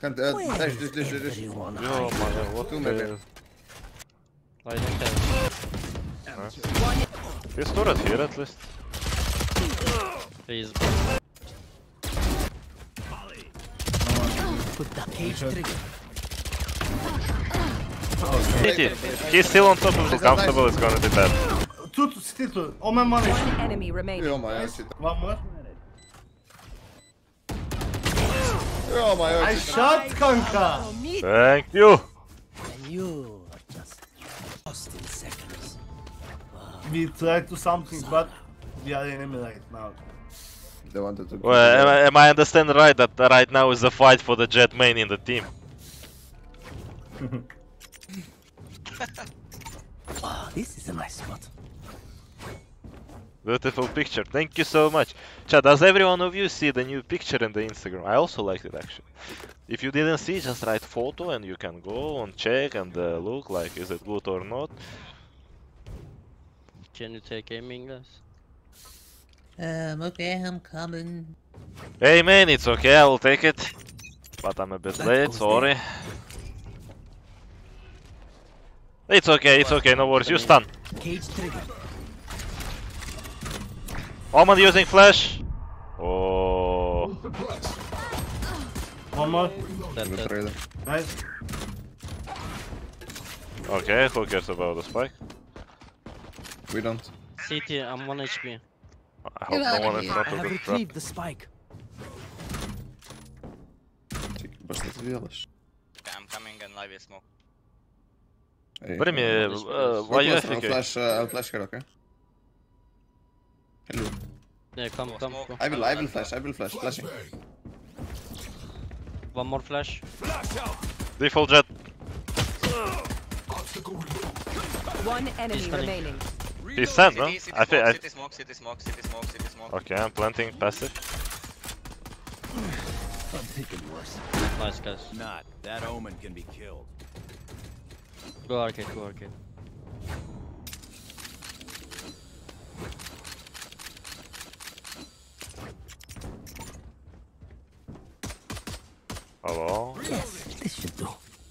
Can't, uh, dash, dash, dash, dash. é mother, what Two maybe. I didn't have. He's stored here at least. He's back. Put the page trigger. City, he's still on top of the comfortable, it's gonna be bad. Two, still two, oh my money. One enemy remaining. Oh my, I see. One more. Joo, mä ajoin I shot kanka. Thank you! You are just lost in seconds. We tried to something, but we are enemy right now. They wanted to Well, am I, am I understand right that right now is the fight for the Jett main in the team? Ah, this is a nice spot. Beautiful picture. Thank you so much. Chat, does every one of you see the new picture in the Instagram? I also liked it actually. If you didn't see, just write photo and you can go and check and uh, look like is it good or not. Can you take aiming glass? Um, okay, I'm coming. Hey man, it's okay, I will take it. But I'm a bit That late, goes sorry. It's okay, it's okay, no worries. You stun. Cage trigger. Omen using flash. Oh, One more. That, Good that. trailer. Nice. okay. Who cares about the spike? We don't. CT, I'm 1 HP. I hope no one is I not have to the trap. retrieved the spike. Basta että vielas. I'm coming and live is smoke. Ei. What do you mean? This Uh, was- why you I'll FK? flash, uh, I'll flash here, okay? Hello. Yeah, come, come, come. I will, I will flash, I will flash, flashing. One more flash. Default Jett. One enemy He's running. remaining. He's sent, no? City, city I think. smoke, I... city smoke, city smoke, city smoke, city smoke. Okay, I'm planting passive. I'm thinking worse. Nice guys. Not. That omen can be killed. Go arcade, go arcade.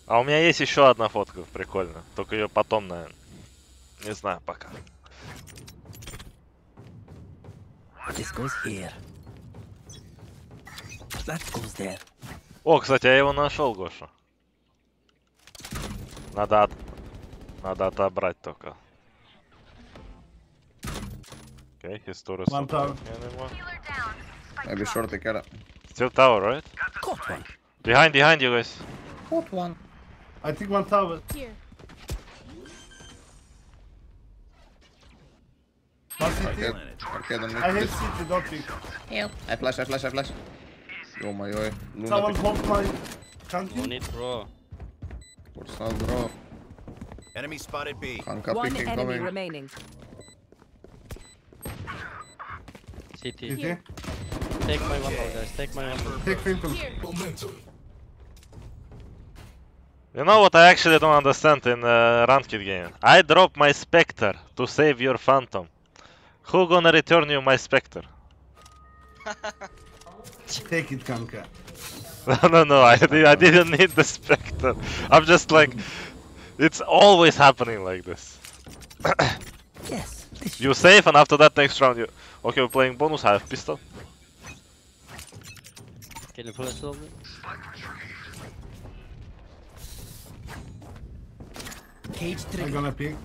А у меня есть еще одна фотка, прикольно. Только ее потом, наверное. Не знаю пока. This goes here. That goes there. О, кстати, я его нашел, Гоша. Надо от... Надо отобрать только. Okay, his turret One tower. Maybe short the cara. Still tower, right? Caught one. Behind, behind you guys. Caught one. I think one tower. Here. One city. Arcade, arcade on I mid. hate city, don't pick. Help. I flash, I flash, I flash. Joo, mä join. Someone Lunatic. hold my... No Kanki? need, bro. What's up, bro? Enemy spotted B. Hanka One picking enemy coming. remaining. CT. City. Take my one guys. Take my one. Take Phantom. You know what I actually don't understand in uh, ranked game? I drop my Spectre to save your Phantom. Who gonna return you my Spectre? Take it kanka. no, no, no, I, di- I didn't need the Spectre. I'm just like... It's always happening like this. Yes, this should You save and after that next round you... Okay, we're playing bonus, I have pistol. Can you pull us a little bit? Cage I'm trigger. gonna pick.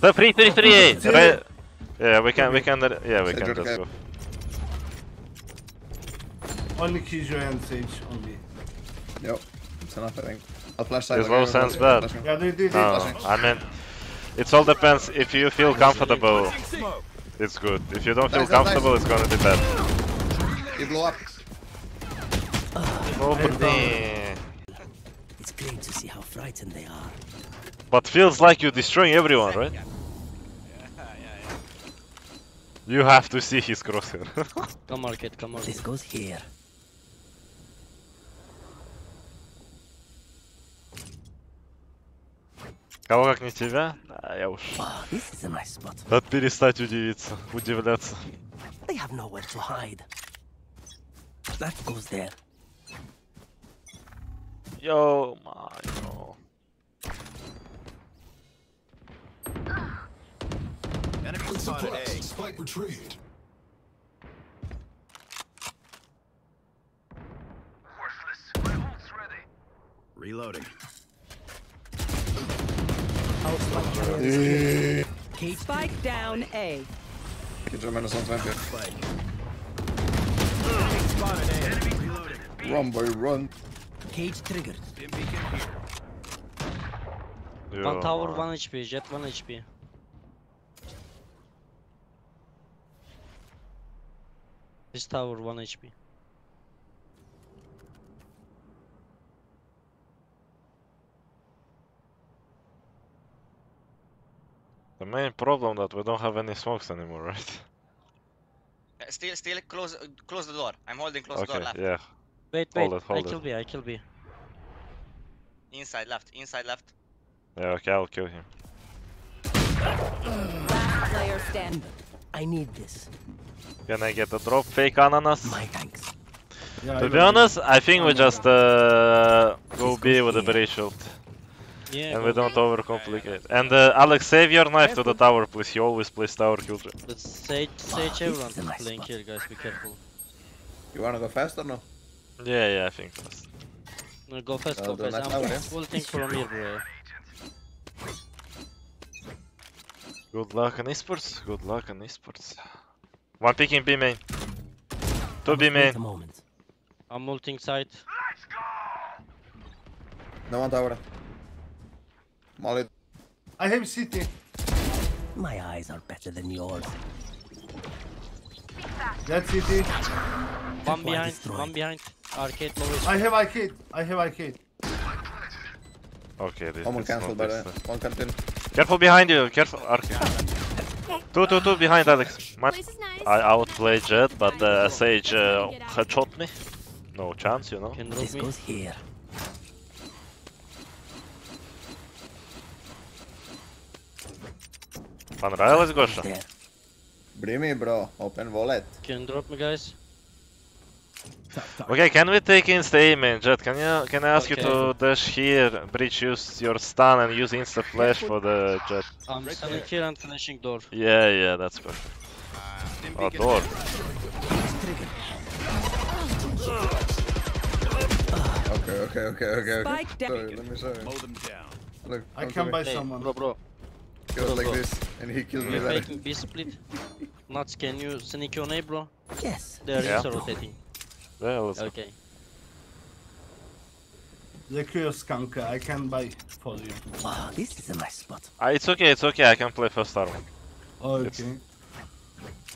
The 3 3 3 yeah, we can, we can, uh, yeah, we can just go. Only Kijo and Sage on B. Yo, it's enough, I think. I'll flash side. This okay, low I'll sounds bad. flashing. Yeah, they did No, it. I mean, it all depends if you feel comfortable, it's good. If you don't feel Nice, nice, nice. comfortable, it's gonna be bad. He blew up. Oh, frightened they are. But feels like you're destroying everyone, right? You have to see his crosshair. Come arcade, come arcade. This goes here. Кого как не тебя? А я уж. Ah, this is a nice spot. Надо перестать удивиться, удивляться. They have nowhere to hide. That goes there. Yo, my, no. Enemy spotted A. Spike retrieved. Reloading. Our spike carrier is killed. Cage Spike down A. Killjoy minus 120. Spike. Enemy spotted A. Reloading. Run boy, run. Cage triggered. Stim beacon here. Yo, One tower, man. one HP. Jett, one HP. This tower, one HP. The main problem that we don't have any smokes anymore, right? Uh, Still, still close, uh, close the door. I'm holding close the door okay, left. yeah. Wait, Hold wait. it, hold I it. kill B, I kill B. Inside left, inside left. Yeah, okay, I'll kill him. Last player standing. I need this. Can I get a drop? Fake ananas? My thanks. Yeah, To I be will. honest, I think we Oh my just uh, go This B goes with a here. berry shield. Yeah, And we don't overcomplicate. And uh, Alex, save your knife to the tower, please. He always plays tower killjoy. But Sage, Sage, this everyone is a is nice playing here, guys. Be careful. You wanna go fast or no? Yeah, yeah, I think that's. No, go fast, I'll go do fast. I'm tower, yeah? ulting from here, bro. Good luck on esports. Good luck on esports. One picking B main. Two B Wait main. moment. I'm ulting side. No one tower. Molly. I have city. My eyes are better than yours. That city. One behind, destroyed. one behind. Arcade low I have arcade. I have arcade. Okay, this One is cancel not by this. the uh, way. One canteen. Careful behind you, careful. Arc. Two, two, two behind Alex. My, nice. I outplayed Jett, but uh, Sage uh, headshot me. No chance, you know. Can This me. goes here. Pan Railis Gosha. There. Brimmy bro, open wallet. Can drop me, guys. Okay, can we take insta aim in Jett? Can you can I ask you to dash here, breach use your stun and use insta flash for the Jett? I'm standing here and finishing door. Yeah, yeah, that's perfect. Stim Oh, door. Okay, okay, okay, okay, okay. Spike down. Sorry, let me show you. Mow them down. Look, I come can to buy. Hey, someone. bro, bro. He was bro, like bro. this, and he killed me We're there. making B split. nAts, can you sneak your A, bro? Yes. They are Yeah. rotating. Yeah, let's go. Okay. The curious kanka. I can buy for you. Wow, this is a nice spot. Ah, it's okay, it's okay. I can play first armor. Okay.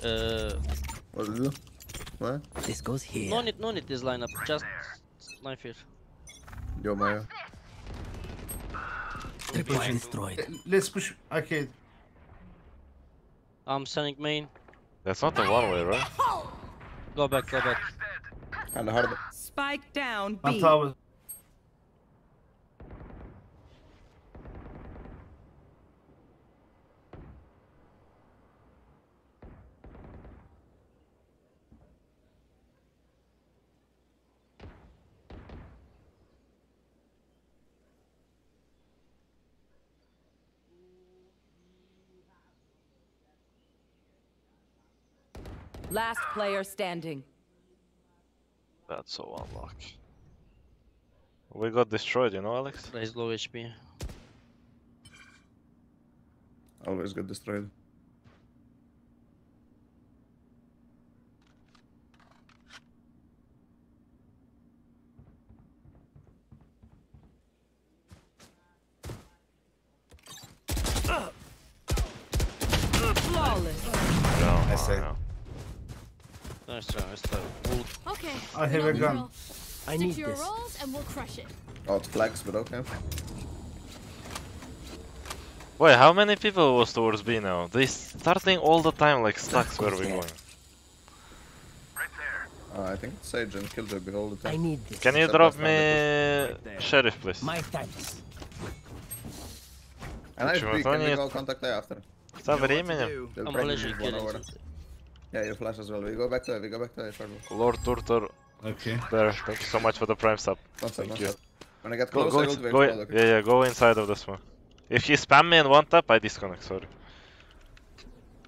Uh, What did you do? What? This goes here. no need, no need this lineup. Just knife here. Yo, Mayo. Tripwire destroyed. Eh, Let's push arcade. I'm sending main. That's not the one way, right? Go back, go back. Kinda hard. Spike down One B. tower. Last player standing. That's so unlucky. We got destroyed, you know, Alex? Raze low HP. Always get destroyed. Flawless. No, I say. no. Nice try, nice try. Ult. Okay. I we have know a the gun. drill. I Stick need to your this. roles and we'll crush it. Oh, it's flags, but okay. Wait, how many people was towards B now? They starting all the time like stacks where we there. going. Uh, I think it's Sage and Killjoy be all the I time. need this. Can you Step drop by me step, there. sheriff, please? My thanks. And I Почему speak, can we нет? go contact A after? Со Know what to временем. do. They'll I'm yeah, you flash as well. We go back to A, we go back to A, short. Lord Turtor Okay. there. Thank you so much for the prime sub. One Thank one you. sec. When I get Go, close, go, I ins- ult wave go, smoke, okay? yeah, yeah, go inside of this one. If he spam me in one tap, I disconnect, sorry.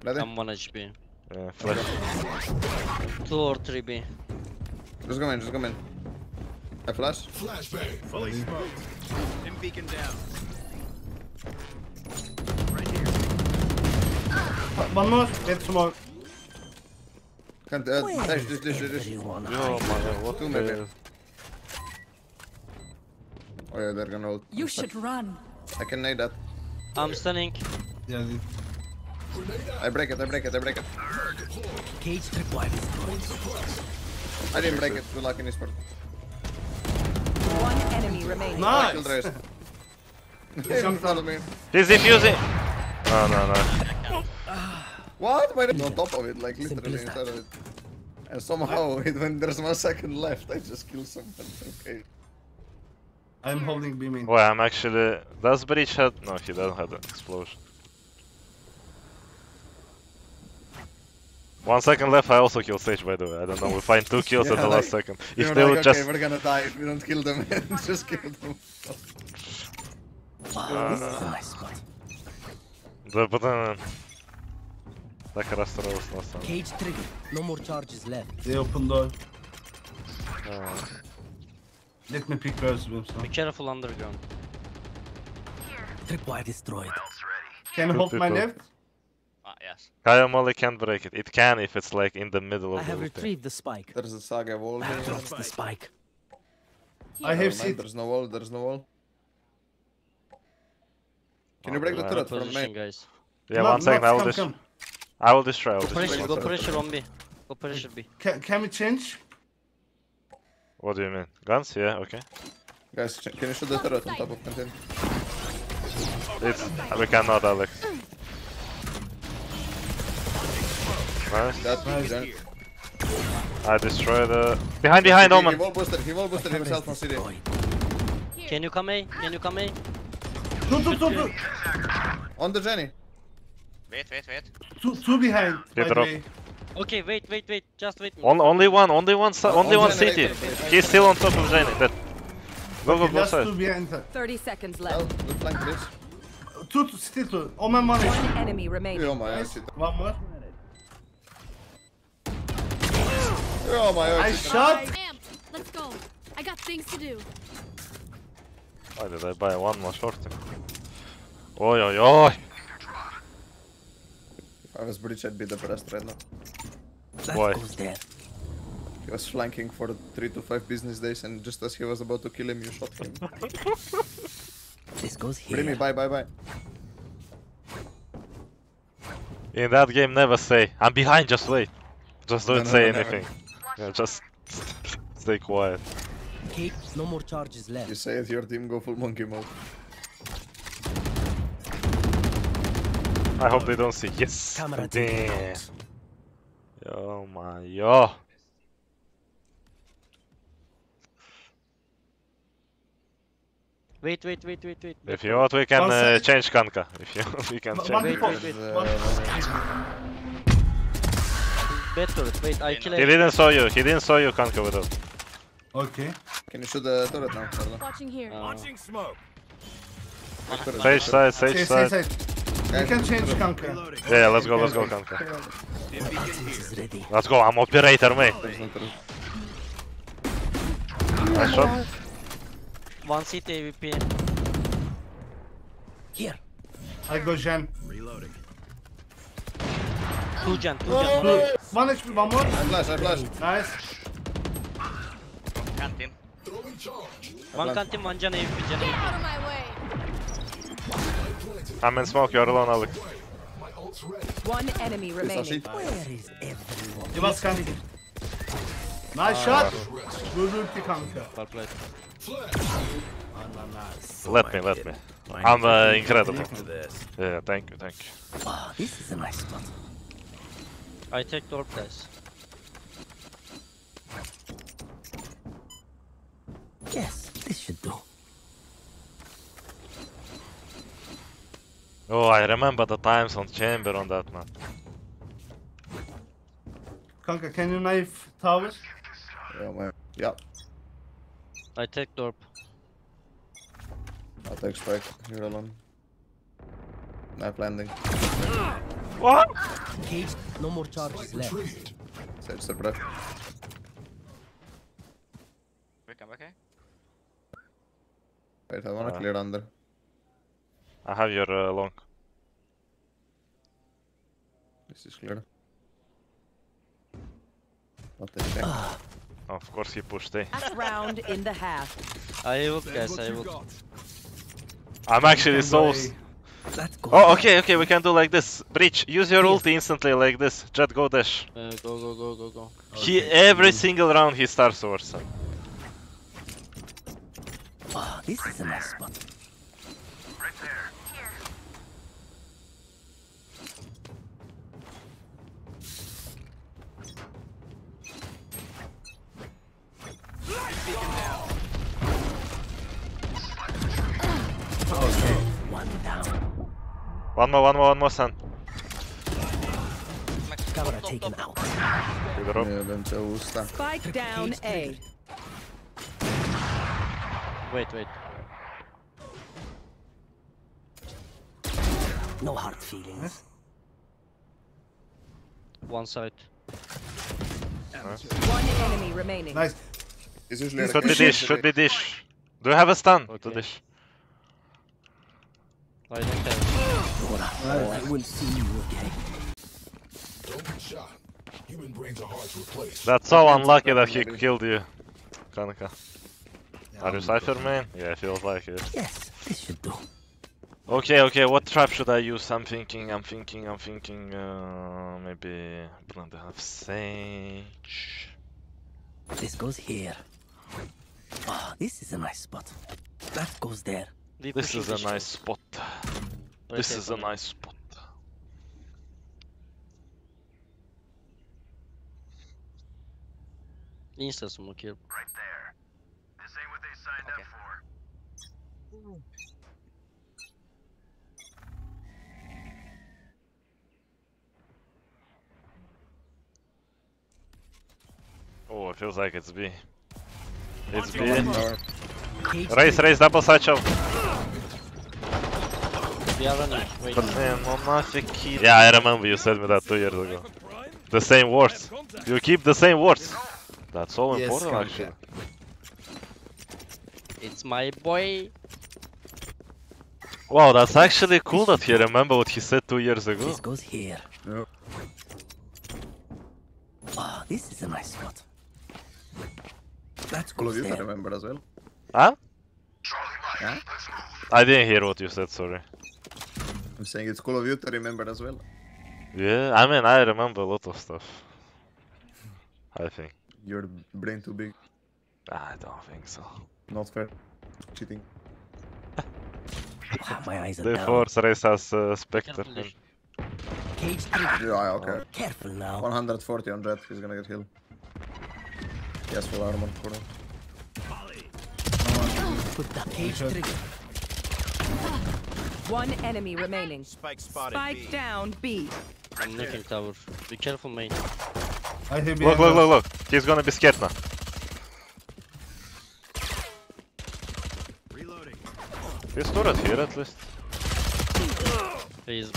Ready? I'm 1 HP. Yeah, flash. 2 or 3 B. Just come in, just come in. I flash. Fully mm. smoked. Stim beacon down. Right here. One more. Get smoke. Can't, uh, dash, dash, dash, dash. Everyone Yo, man, what Two maybe. Oh yeah, they're gonna ult. You should run. I can nade that. I'm stunning. Yeah, dude. I break it, I break it, I break it. Cage tripwire destroyed. I didn't break it, good luck in this part. One enemy remaining. I killed Nice. Reyes. He me. He's defusing! No, no, no. What? Why on top of it, like literally inside of it. And somehow, it, when there's one second left, I just kill someone. Okay. I'm holding beaming. main. Boy, I'm actually... Does Breach have... No, he doesn't have an explosion. One second left, I also killed Sage by the way. I don't know, we find two kills at Yeah, the last second. If they like, would okay, just... we're gonna die if we don't kill them. just kill them. Wow, this is a nice spot. Да, that Karastra was last. Cage 3. No more charges left. They open door. Uh, Let me pick first, Wimson. Be careful underground. Tripwire destroyed. Can you hold my left? Ah, yes. KAY/O Molly can't break it. It can if it's like in the middle of the I have retrieved thing. the spike. There's a saga wall here. I dropped the spike. I have seen. There's no wall, there's no wall. Can oh, you break the turret from me? guys? Yeah, come one on, second, I will just... Come. I will destroy, I will Go destroy. pressure, go pressure on B. Go pressure B. Can, can we change? What do you mean? Guns? Yeah, okay. Guys, can you shoot the turret on top of content? It's... We cannot, Alex. Nice. That Nice. then- I destroy the... Behind, behind, he, he Omen! wall boosted, he wall boosted Cover is himself from city. Can you come A? Can you come A? Two, two, two, two. On the Jenny. Wait, wait, wait. Two, two behind. Get by the drop. way. Okay, wait, wait, wait. Just wait. On, only one, only one, si- only on one Jenny, city. later. He's still on top of Jenny. That... Go, go, go Just two side. behind. 30 seconds Well, left. Oh, good flank, please. Two, two, still two. Omen one. One enemy remaining. Oh my, I see. One more. Oh my, I I shot. Let's go. I got things to do. Why did I buy one more shorty? Oi, oi, oi! If I was Breach, I'd be depressed right now. That Why? goes there. He was flanking for 3 to 5 business days, and just as he was about to kill him, you shot him. This goes here. Bring me, bye, bye, bye. In that game, never say, I'm behind, just wait. Just don't No, no, say no, anything. Yeah, just stay quiet. Cage, no more charges left. You say it, your team go full monkey mode. I hope they don't see. Yes! Camera taken Damn! out. Yo, my yo! Wait, wait, wait, wait, wait. If you want, we can uh, change Kanka. If you want, we can change. Wait, default. wait, wait. Better. Wait, I kill He didn't saw you. He didn't saw you, Kanka, with us. Okay. Can you shoot the turret now, Carlo? Watching here. Uh, Launching smoke. Turret, Sage side, sage Say, say, side. Say. You can change Kanka. Yeah, yeah, let's go, let's go, Kanka. Stim beacon This here. is ready. Let's go, I'm operator, mate. There's no turret. Nice shot. one CT AVP. Here. I go Jen. Reloading. Two gen, two Two. gen. One HP, one more. I flash, I flash. Nice. Canteen. One canteen, one gen AVP, gen AVP. Out of my way. I'm in smoke, you're alone, Alex. One enemy remaining. Give us Kanka. Nice shot. Good ulti Kanka. Well played. Let me, let me. I'm uh, incredible. Yeah, thank you, thank you. Wow, this is a nice spot. I take door guys. Yes, this should do. Oh, I remember the times on chamber on that man. Kanka, can you knife towers? Oh my. Yeah. I take door. I'll take spike. You're alone. Knife landing. What? Cage, no more charges left. Sage the breath. We come back, eh? Wait, I wanna Uh. clear under. I have your uh, long. This is clear. What the heck? Of course he pushed A. Last round in the half. I would guys, I would. I'm actually Can so. go s- A. Oh, okay, okay, we can do like this. Breach, use your ulti instantly like this. Jett, go dash. Uh, go, go, go, go, go. He every single round he starts towards him. Ah, this is a nice spot. One more, one more, one more, son. Camera taken out. Good drop. Nie wiem cię usta. Spike down A. Wait, wait. No hard feelings. One side. One enemy remaining. Nice. It's usually Should be dish, should be dish. Do you have a stun? To Okay. dish. I don't have. Dora, oh, I will see you again. That's so unlucky that he killed you. Kanka. Are you Cypher main? Yeah, it feels like it. Yes, this should do. Okay, okay, what trap should I use? I'm thinking, I'm thinking, I'm thinking, uh, maybe Blend have Sage. This goes here. Ah, this is a nice spot. That goes there. This is a nice spot. Right This is a nice spot. Insta smoke here. Oh, it feels like it's B. It's B. Tower. Cage Raze, Raze, double satchel. Yeah, I remember you said me that two years ago. The same words. You keep the same words. That's so yes, important, actually. It's my boy. Wow, that's actually cool that you remember what he said two years ago. This goes here. Yep. Oh, this is a nice spot. That's cool. You can remember as well. Huh? I didn't hear what you said, sorry. I'm saying it's cool of you to remember as well. Yeah, I mean, I remember a lot of stuff. I think. Your brain too big. I don't think so. Not fair. Cheating. Ah, my eyes are The down. Force Raze has uh, Spectre. Careful, in. dish. Cage trigger. Yeah, okay. Oh, careful now. 140 on Jett, he's gonna get healed. Yes, has full armor for him. Put that cage trigger. One enemy remaining. Spike spotted Spike B. down B. I'm looking tower. Be careful, main. I have Look, look, look, look. He's gonna be scared now. Reloading. He's turret here at least. Please.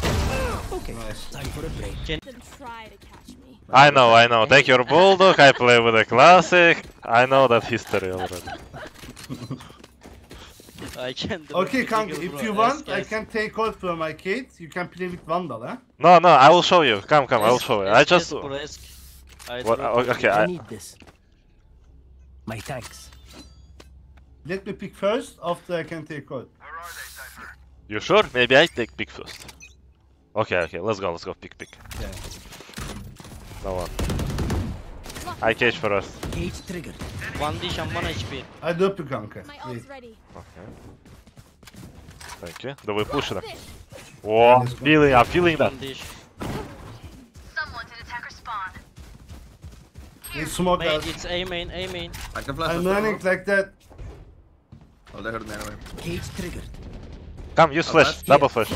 Okay, time for a break. Then try to catch me. I know, I know. Take your bulldog. I play with a classic. I know that history already. I can do Okay, it. Kanka, if you want, I can take out from my kid. You can play with Vandal, eh? No, no. I will show you. Come, come. I will show you. I just. it. I What? drop uh, it. Okay. I I, need this. My tanks. Let me pick first, after I can take out. you sure? Maybe I take pick first. Okay, okay. Let's go. Let's go. Pick, pick. Yeah. No one. I cage first. Cage trigger. One dish and one HP. I drop you, Kanka. My Wait. ult's ready. Okay. Thank you. Do we push them? This. Whoa, feeling, I'm feeling that. One dish. They smoke Main, us. it's A main, A main. I can flash I'm us running like that. Oh, they heard me anyway. Cage triggered. Come, use flash. Double flash.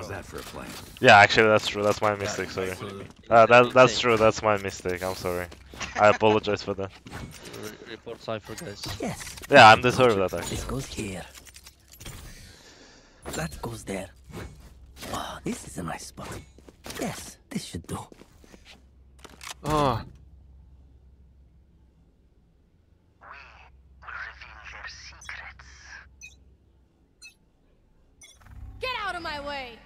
My ultimate is ready. that for a plan? Yeah, actually, that's true. That's my mistake. Sorry. Sorry. Uh, that that's true. That's my mistake. I'm sorry. I apologize for that. Re- report Cypher, guys. Yes, Yeah, I'm deserve that actually. this goes here. That goes there. Oh, this is a nice spot. Yes, this should do. Oh. Get out of my way!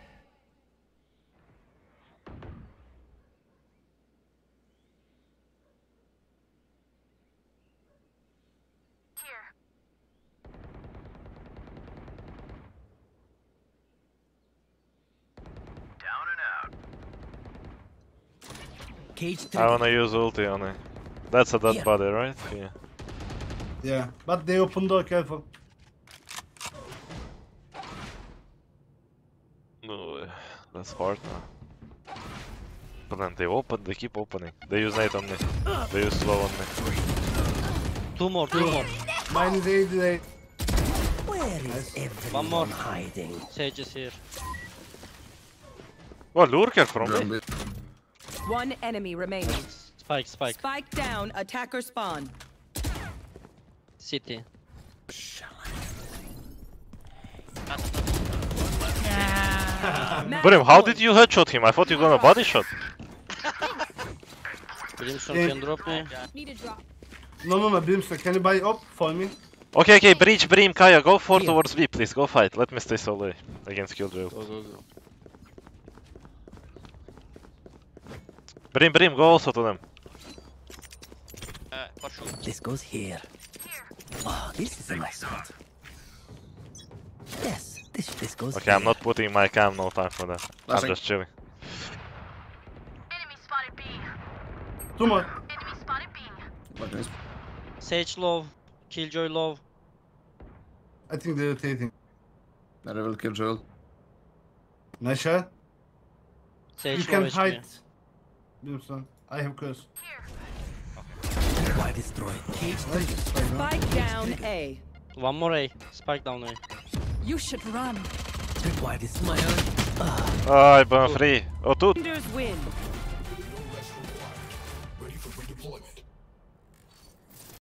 Cage I wanna use ulti on it. That's a dead Yeah. body, right? Yeah. Yeah, but they open door, careful. No, that's hard now. But then they open, they keep opening. They use nade on me. They use slow on me. Two more, two more. Mine is 88. Where is everyone One more. hiding? Sage is here. What, lurker from me? One enemy remaining. Spike, spike. Spike down. Attacker spawn. City. Brim, how did you headshot him? I thought you gonna body shot. Brimstone Yeah. can drop me. Need a drop. No, no, no, Brimstone, can you buy up for me? Okay, okay, breach, Brim, KAY/O, go for Here. towards B, please. Go fight. Let me stay solo against Killjoy. Go, go, go. Brim, Brim, go also to them. Uh, for sure. This goes here. Oh, this is a nice spot. Yes, this this goes Okay, here. I'm not putting my cam, no time for that. I'm just chilling. Enemy spotted B. Two more. Fucking is- Sage low. Killjoy low. I think they're rotating. I will kill Joel. Nice shot. Sage You low can HP. hide. Brimstone. I have curse. Why destroyed? Cage Nice. Spike, down A. One more A. Spike down A. You should run. Why this my Oh, I'm free. Oh, two. Defenders win.